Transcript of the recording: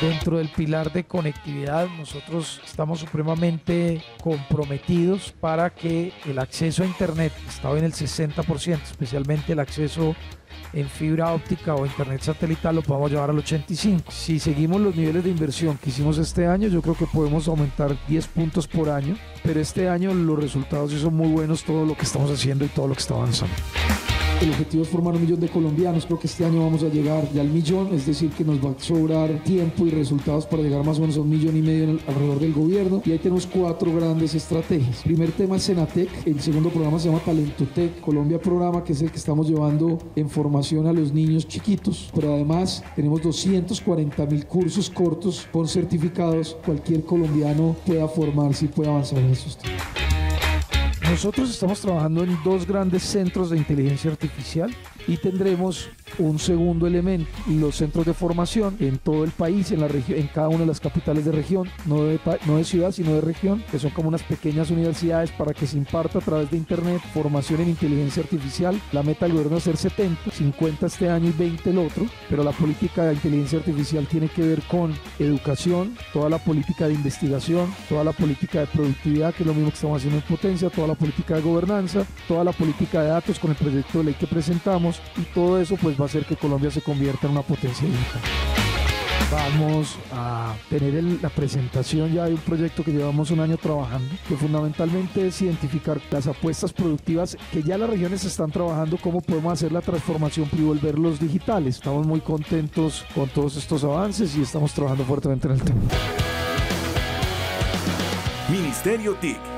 Dentro del pilar de conectividad, nosotros estamos supremamente comprometidos para que el acceso a Internet, estaba en el 60%, especialmente el acceso en fibra óptica o internet satelital lo podamos llevar al 85. Si seguimos los niveles de inversión que hicimos este año, yo creo que podemos aumentar 10 puntos por año, pero este año los resultados son muy buenos, todo lo que estamos haciendo y todo lo que está avanzando. El objetivo es formar un millón de colombianos. Creo que este año vamos a llegar ya al millón, es decir, que nos va a sobrar tiempo y resultados para llegar más o menos a un millón y medio alrededor del gobierno. Y ahí tenemos cuatro grandes estrategias. primer tema es Senatec, el segundo programa se llama Talentotec, Colombia Programa, que es el que estamos llevando en formación a los niños chiquitos. Pero además tenemos 240 mil cursos cortos con certificados. Cualquier colombiano pueda formarse y pueda avanzar en esos temas. Nosotros estamos trabajando en dos grandes centros de inteligencia artificial y tendremos un segundo elemento, los centros de formación en todo el país, en, la en cada una de las capitales de región, no de, no de ciudad, sino de región, que son como unas pequeñas universidades para que se imparta a través de Internet formación en inteligencia artificial. La meta del gobierno es ser 70, 50 este año y 20 el otro, pero la política de inteligencia artificial tiene que ver con educación, toda la política de investigación, toda la política de productividad, que es lo mismo que estamos haciendo en potencia, toda la política de gobernanza, toda la política de datos con el proyecto de ley que presentamos y todo eso pues va a hacer que Colombia se convierta en una potencia digital. Vamos a tener la presentación ya de un proyecto que llevamos un año trabajando, que fundamentalmente es identificar las apuestas productivas que ya las regiones están trabajando, cómo podemos hacer la transformación y volverlos digitales. Estamos muy contentos con todos estos avances y estamos trabajando fuertemente en el tema. Ministerio TIC